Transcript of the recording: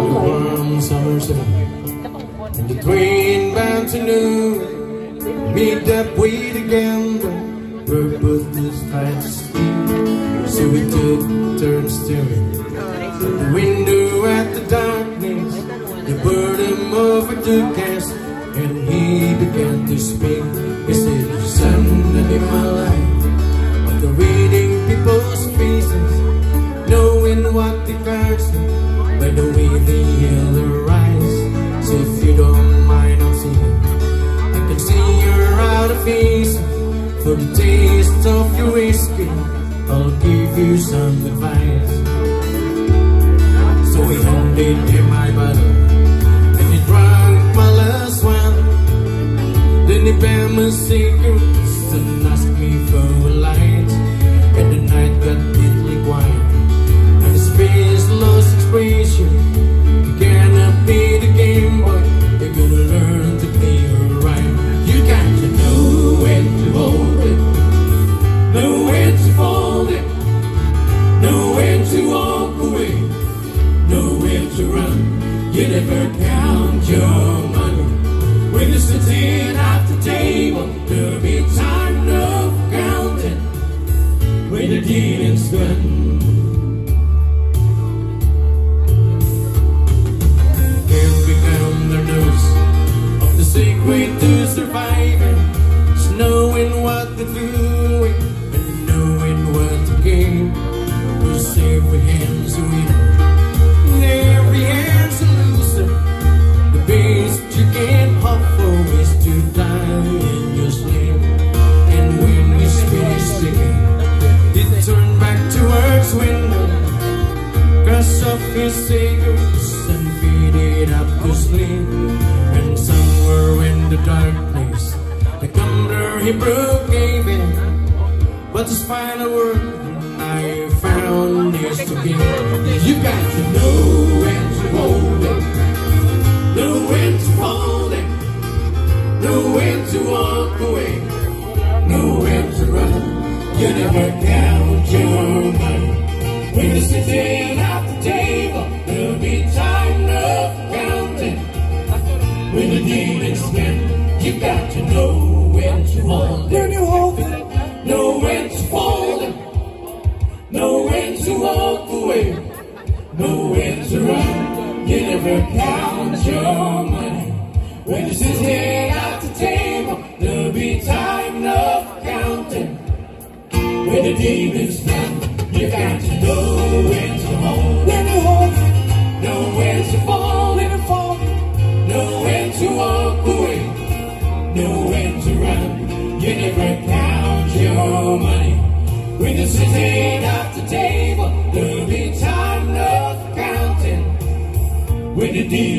warm summer's day. And the train bound to noon. Meet up with a gambler. We're both despite speed. So we took turns staring the window at the darkness. The boredom overtook us, and he began to speak. He said, Suddenly my life, the if you don't mind, I'll. I can see you're out of. For the taste of your whiskey, I'll give you some advice. So we handed him my bottle, and he drank my last one. Then he banned my cigarettes and asked me for a light. Your money when you're sitting at the table. There'll be time enough counting when the dealing's done. Can't become the nurse of the secret to surviving. It's knowing what to do Cigarettes and feed it up to sleep. And somewhere in the darkness, the thunder he broke gave in. But his final word I found is to give. You got to know when to hold it, know when to fold it, know when to walk away, know when to run. You never count your money. When you're sitting at you to know when to hold it. Know when to fold it. Know when to walk away. Know when to run. You never count your money. When you're sitting at Know when to run. You never count your money. When you're sitting at the table, there'll be time enough counting. When the deal.